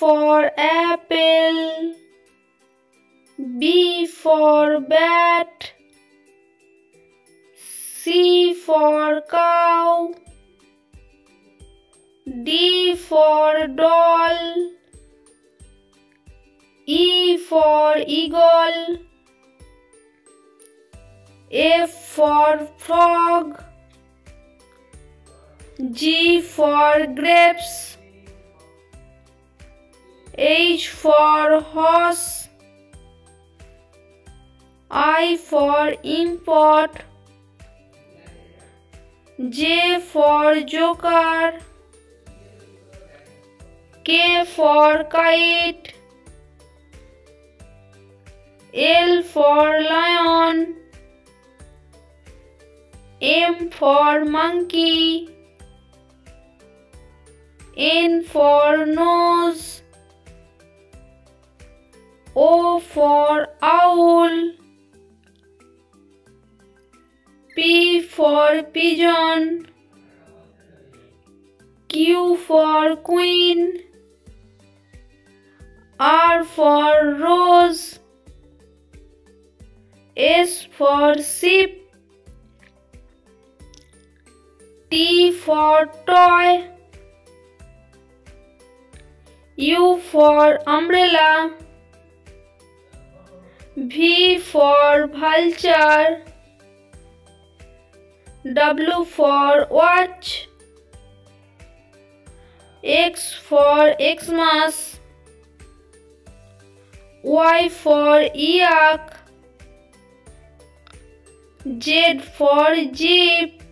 for apple. B for bat. C for cow. D for doll. E for eagle. F for frog. G for grapes. H for horse. I for import. J for joker. K for kite. L for lion. M for monkey. N for nose. O for owl. P for pigeon. Q for queen. R for rose. S for sheep. T for toy. U for umbrella. V for vulture. W for watch. X for Xmas. Y for yak. Z for jeep.